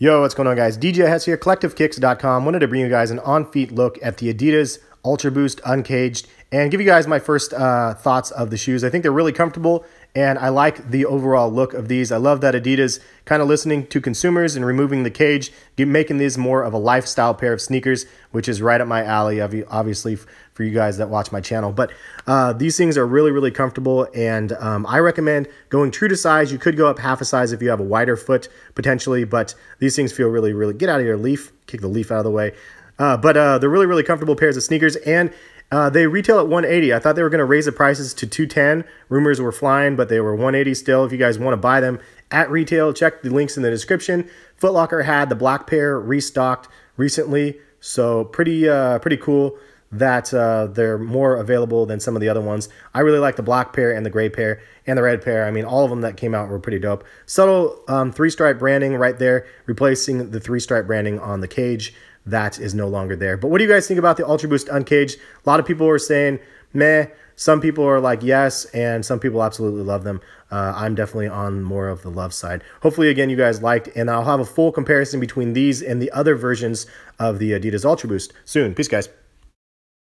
Yo, what's going on, guys? DJ Hes here, CollectiveKicks.com. Wanted to bring you guys an on-feet look at the Adidas Ultra Boost Uncaged and give you guys my first uh, thoughts of the shoes. I think they're really comfortable and I like the overall look of these. I love that Adidas kind of listening to consumers and removing the cage, making these more of a lifestyle pair of sneakers, which is right up my alley, obviously, for you guys that watch my channel. But uh, these things are really, really comfortable, and um, I recommend going true to size. You could go up half a size if you have a wider foot, potentially, but these things feel really, really... Get out of your leaf. Kick the leaf out of the way. Uh, but uh, they're really, really comfortable pairs of sneakers, and uh, they retail at 180. I thought they were going to raise the prices to 210. Rumors were flying, but they were 180 still. If you guys want to buy them at retail, check the links in the description. Footlocker had the black pair restocked recently, so pretty uh, pretty cool that uh, they're more available than some of the other ones. I really like the black pair and the gray pair and the red pair. I mean, all of them that came out were pretty dope. Subtle um, three-stripe branding right there, replacing the three-stripe branding on the cage that is no longer there. But what do you guys think about the Ultra Boost Uncaged? A lot of people are saying, meh. Some people are like, yes, and some people absolutely love them. Uh, I'm definitely on more of the love side. Hopefully, again, you guys liked, and I'll have a full comparison between these and the other versions of the Adidas Ultra Boost soon. Peace, guys.